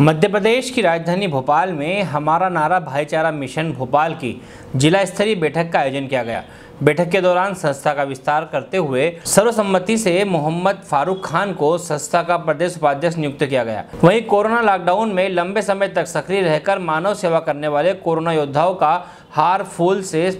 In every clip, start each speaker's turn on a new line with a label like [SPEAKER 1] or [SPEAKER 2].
[SPEAKER 1] मध्य प्रदेश की राजधानी भोपाल में हमारा नारा भाईचारा मिशन भोपाल की जिला स्तरीय बैठक का आयोजन किया गया। बैठक के दौरान संस्था का विस्तार करते हुए सर्वसम्मति से मोहम्मद फारूक खान को संस्था का प्रदेश उपाध्यक्ष नियुक्त किया गया। वहीं कोरोना लॉकडाउन में लंबे समय तक सक्रिय रहकर मानव सेवा करने वाले कोरोना योद्धाओं का हार फूल से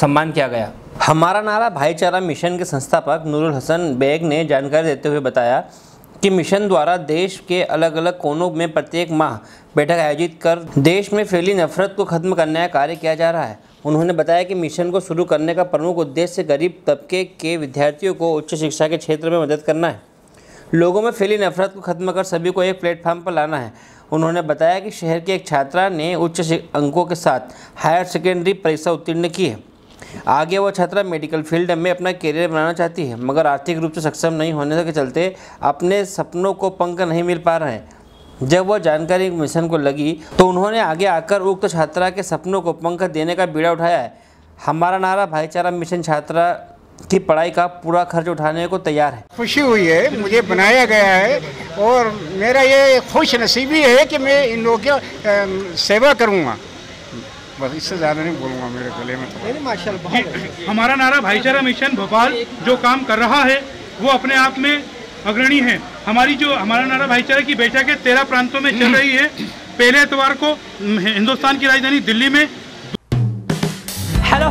[SPEAKER 1] सम्मान किया गया। हमारा नारा भाईचारा मिशन के संस्थापक नूरुल हसन बेग ने जानकारी देते हुए बताया कि मिशन द्वारा देश के अलग अलग कोनों में प्रत्येक माह बैठक आयोजित कर देश में फैली नफरत को खत्म करने का कार्य किया जा रहा है। उन्होंने बताया कि मिशन को शुरू करने का प्रमुख उद्देश्य गरीब तबके के विद्यार्थियों को उच्च शिक्षा के क्षेत्र में मदद करना है। लोगों में फैली नफरत को खत्म कर सभी को एक प्लेटफॉर्म पर लाना है। उन्होंने बताया कि शहर की एक छात्रा ने उच्च अंकों के साथ हायर सेकेंडरी परीक्षा उत्तीर्ण की है। आगे वह छात्रा मेडिकल फ़ील्ड में अपना करियर बनाना चाहती है, मगर आर्थिक रूप से सक्षम नहीं होने के चलते अपने सपनों को पंख नहीं मिल पा रहे हैं। जब वह जानकारी मिशन को लगी तो उन्होंने आगे आकर उक्त छात्रा के सपनों को पंख देने का बीड़ा उठाया है। हमारा नारा भाईचारा मिशन छात्रा की पढ़ाई का पूरा खर्च उठाने को तैयार है।
[SPEAKER 2] खुशी हुई है, मुझे बनाया गया है, और मेरा ये खुश नसीबी है कि मैं इन लोगों की सेवा करूँगा। बस इससे ज़्यादा नहीं बोलूँगा मेरे गले में तो।
[SPEAKER 3] माशा हमारा नारा भाईचारा मिशन भोपाल जो काम कर रहा है वो अपने आप में अग्रणी है। हमारी जो हमारा नारा भाईचारा की बैठक है तेरह प्रांतों में चल रही है। पहले एतवार को हिंदुस्तान की राजधानी दिल्ली में।
[SPEAKER 1] हेलो